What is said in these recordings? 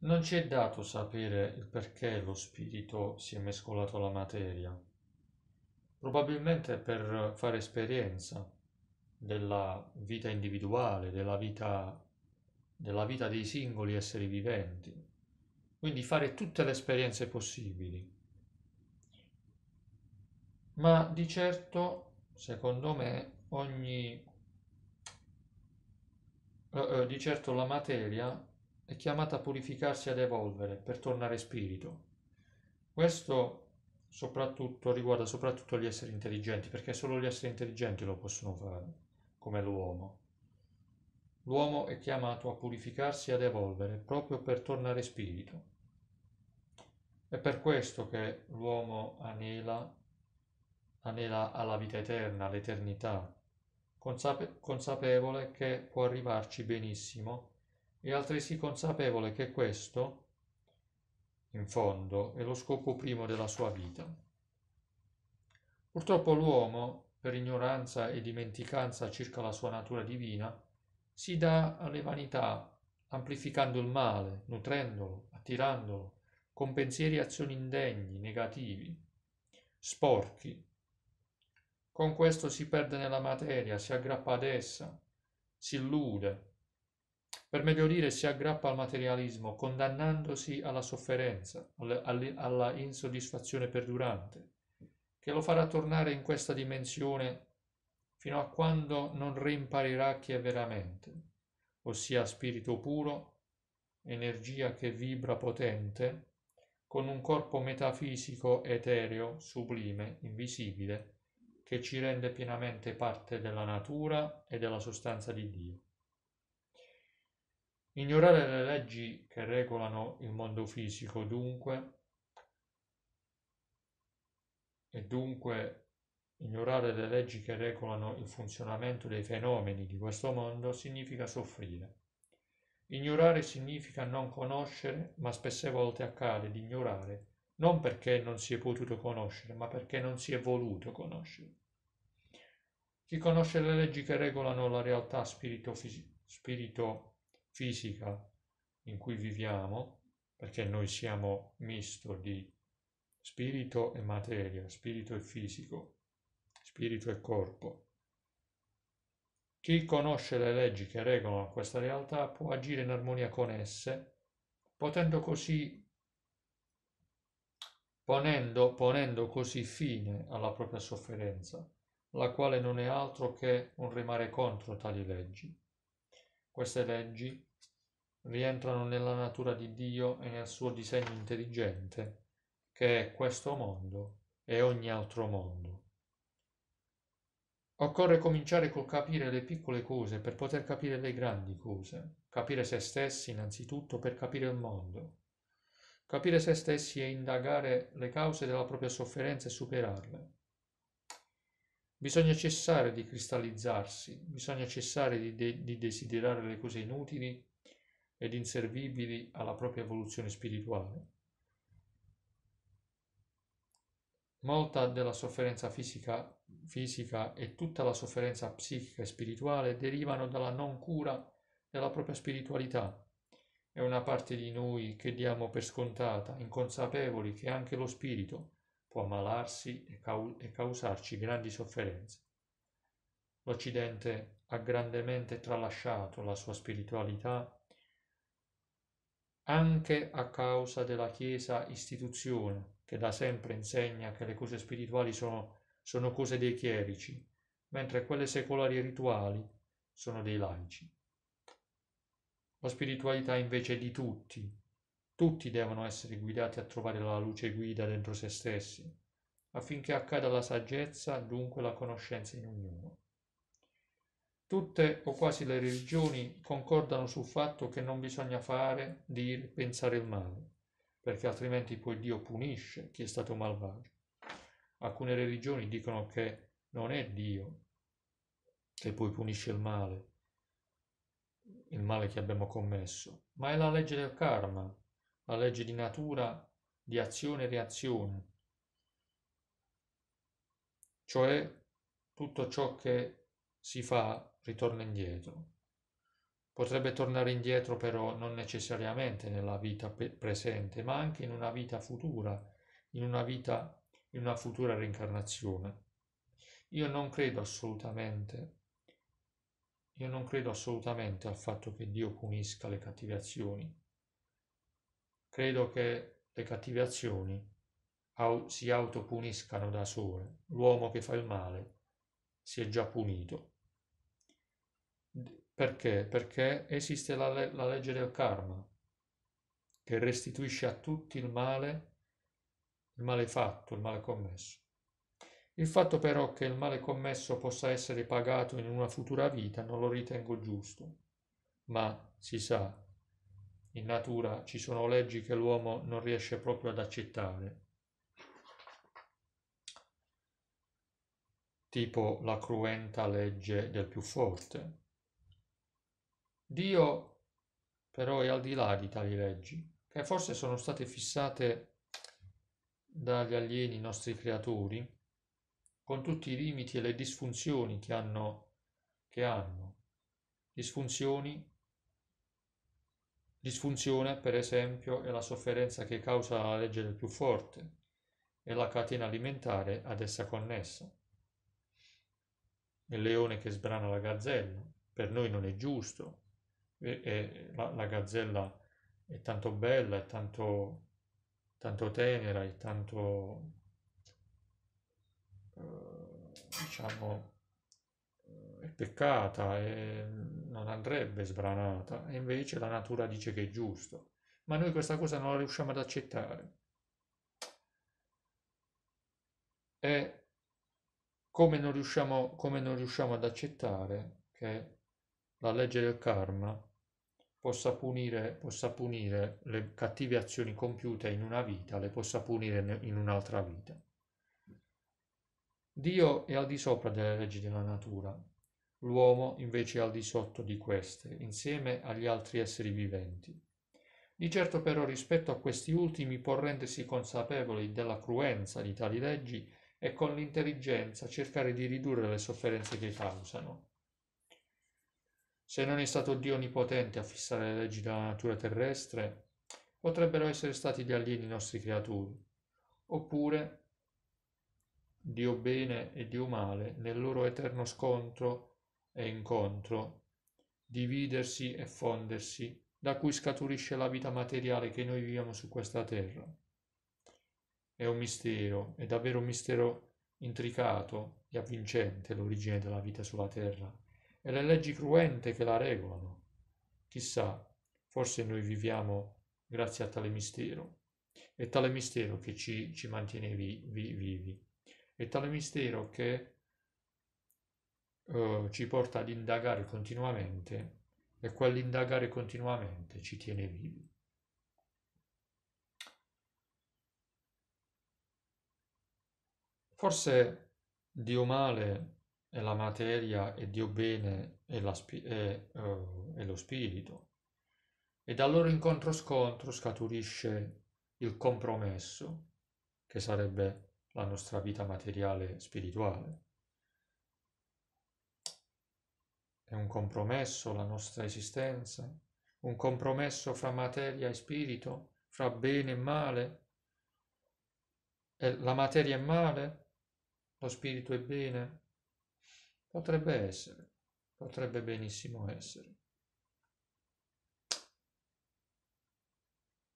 Non ci è dato sapere il perché lo spirito si è mescolato alla materia. Probabilmente per fare esperienza della vita individuale, della vita, della vita dei singoli esseri viventi. Quindi fare tutte le esperienze possibili. Ma di certo, secondo me, ogni... eh, eh, di certo la materia è chiamata a purificarsi ad evolvere per tornare spirito. Questo soprattutto riguarda soprattutto gli esseri intelligenti, perché solo gli esseri intelligenti lo possono fare, come l'uomo. L'uomo è chiamato a purificarsi ad evolvere proprio per tornare spirito. È per questo che l'uomo anela, anela alla vita eterna, all'eternità, consape- consapevole che può arrivarci benissimo è altresì consapevole che questo, in fondo, è lo scopo primo della sua vita. Purtroppo l'uomo, per ignoranza e dimenticanza circa la sua natura divina, si dà alle vanità, amplificando il male, nutrendolo, attirandolo, con pensieri e azioni indegni, negativi, sporchi. Con questo si perde nella materia, si aggrappa ad essa, si illude, per meglio dire, si aggrappa al materialismo, condannandosi alla sofferenza, alla insoddisfazione perdurante, che lo farà tornare in questa dimensione fino a quando non reimparirà chi è veramente, ossia spirito puro, energia che vibra potente, con un corpo metafisico etereo, sublime, invisibile, che ci rende pienamente parte della natura e della sostanza di Dio. Ignorare le leggi che regolano il mondo fisico, dunque, e dunque ignorare le leggi che regolano il funzionamento dei fenomeni di questo mondo significa soffrire. Ignorare significa non conoscere, ma spesse volte accade di ignorare, non perché non si è potuto conoscere, ma perché non si è voluto conoscere. Chi conosce le leggi che regolano la realtà spirito, spirito fisica in cui viviamo, perché noi siamo misto di spirito e materia, spirito e fisico, spirito e corpo. Chi conosce le leggi che regolano questa realtà può agire in armonia con esse, potendo così, ponendo, ponendo così fine alla propria sofferenza, la quale non è altro che un remare contro tali leggi. Queste leggi rientrano nella natura di Dio e nel suo disegno intelligente, che è questo mondo e ogni altro mondo. Occorre cominciare col capire le piccole cose per poter capire le grandi cose, capire se stessi innanzitutto per capire il mondo. Capire se stessi è indagare le cause della propria sofferenza e superarle. Bisogna cessare di cristallizzarsi, bisogna cessare di, de- di desiderare le cose inutili ed inservibili alla propria evoluzione spirituale. Molta della sofferenza fisica, fisica e tutta la sofferenza psichica e spirituale derivano dalla non cura della propria spiritualità. È una parte di noi che diamo per scontata, inconsapevoli che anche lo spirito può ammalarsi e, cau- e causarci grandi sofferenze. L'Occidente ha grandemente tralasciato la sua spiritualità anche a causa della Chiesa istituzione che da sempre insegna che le cose spirituali sono, sono cose dei chierici, mentre quelle secolari e rituali sono dei laici. La spiritualità invece è di tutti, tutti devono essere guidati a trovare la luce guida dentro se stessi, affinché accada la saggezza, dunque la conoscenza in ognuno. Tutte o quasi le religioni concordano sul fatto che non bisogna fare, dire, pensare il male, perché altrimenti poi Dio punisce chi è stato malvagio. Alcune religioni dicono che non è Dio che poi punisce il male, il male che abbiamo commesso, ma è la legge del karma, la legge di natura di azione e reazione, cioè tutto ciò che si fa ritorna indietro. Potrebbe tornare indietro però non necessariamente nella vita presente, ma anche in una vita futura, in una vita, in una futura reincarnazione. Io non credo assolutamente, io non credo assolutamente al fatto che Dio punisca le cattive azioni. Credo che le cattive azioni si autopuniscano da sole. L'uomo che fa il male si è già punito. Perché? Perché esiste la, le- la legge del karma, che restituisce a tutti il male, il male fatto, il male commesso. Il fatto però che il male commesso possa essere pagato in una futura vita non lo ritengo giusto, ma si sa, in natura ci sono leggi che l'uomo non riesce proprio ad accettare, tipo la cruenta legge del più forte, Dio però è al di là di tali leggi, che forse sono state fissate dagli alieni nostri creatori, con tutti i limiti e le disfunzioni che hanno. Che hanno. Disfunzioni Disfunzione, per esempio, è la sofferenza che causa la legge del più forte e la catena alimentare ad essa connessa. Il leone che sbrana la gazzella, per noi non è giusto, e, e la, la, gazzella è tanto bella, è tanto, tanto tenera, è tanto, eh, diciamo, è peccata e non andrebbe sbranata, e invece la natura dice che è giusto. Ma noi questa cosa non la riusciamo ad accettare. E come non riusciamo, come non riusciamo ad accettare che la legge del karma possa punire, possa punire le cattive azioni compiute in una vita, le possa punire in un'altra vita. Dio è al di sopra delle leggi della natura, l'uomo invece è al di sotto di queste, insieme agli altri esseri viventi. Di certo però rispetto a questi ultimi può rendersi consapevoli della cruenza di tali leggi e con l'intelligenza cercare di ridurre le sofferenze che causano. Se non è stato Dio onnipotente a fissare le leggi della natura terrestre, potrebbero essere stati gli alieni nostri creatori, oppure Dio bene e Dio male nel loro eterno scontro e incontro, dividersi e fondersi, da cui scaturisce la vita materiale che noi viviamo su questa terra. È un mistero, è davvero un mistero intricato e avvincente l'origine della vita sulla terra e le leggi cruente che la regolano. Chissà, forse noi viviamo grazie a tale mistero. È tale mistero che ci, ci mantiene vi, vi, vivi. È tale mistero che uh, ci porta ad indagare continuamente e quell'indagare continuamente ci tiene vivi. Forse Dio male è la materia e Dio bene è, la, è, uh, è lo spirito. E dal loro incontro-scontro scaturisce il compromesso, che sarebbe la nostra vita materiale spirituale. È un compromesso la nostra esistenza, un compromesso fra materia e spirito, fra bene e male. E la materia è male, lo spirito è bene, Potrebbe essere, potrebbe benissimo essere.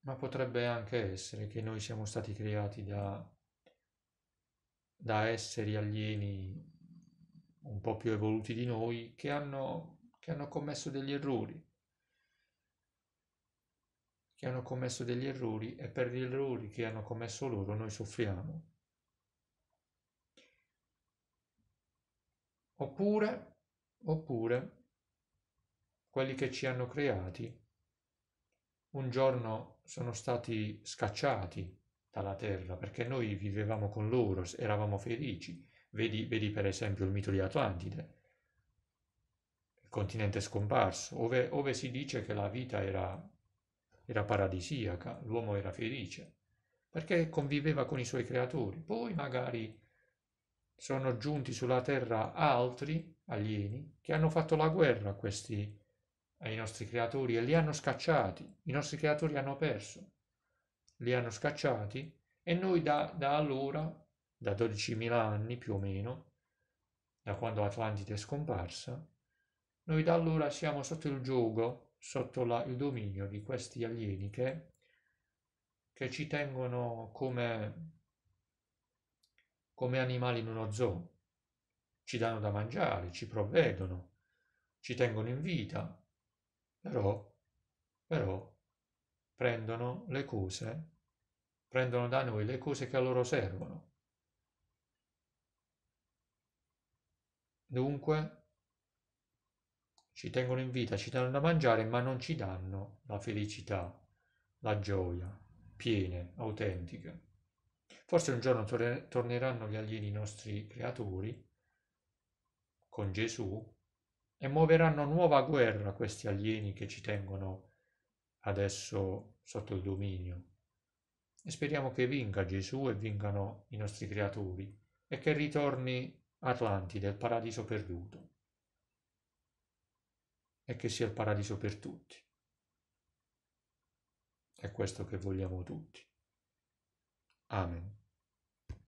Ma potrebbe anche essere che noi siamo stati creati da, da esseri alieni un po' più evoluti di noi che hanno, che hanno commesso degli errori. Che hanno commesso degli errori e per gli errori che hanno commesso loro noi soffriamo. Oppure, oppure, quelli che ci hanno creati un giorno sono stati scacciati dalla terra perché noi vivevamo con loro, eravamo felici. Vedi, vedi per esempio il mito di Atlantide, il continente scomparso, ove, ove si dice che la vita era, era paradisiaca, l'uomo era felice, perché conviveva con i suoi creatori. Poi magari sono giunti sulla terra altri alieni che hanno fatto la guerra a questi, ai nostri creatori e li hanno scacciati. I nostri creatori hanno perso, li hanno scacciati e noi da, da allora, da 12.000 anni più o meno, da quando l'Atlantide è scomparsa, noi da allora siamo sotto il gioco, sotto la, il dominio di questi alieni che, che ci tengono come, come animali in uno zoo. Ci danno da mangiare, ci provvedono, ci tengono in vita, però, però prendono le cose, prendono da noi le cose che a loro servono. Dunque, ci tengono in vita, ci danno da mangiare, ma non ci danno la felicità, la gioia, piene, autentiche. Forse un giorno torneranno gli alieni nostri creatori con Gesù e muoveranno nuova guerra questi alieni che ci tengono adesso sotto il dominio. E speriamo che vinca Gesù e vincano i nostri creatori e che ritorni Atlantide, il paradiso perduto, e che sia il paradiso per tutti. È questo che vogliamo tutti. Amen.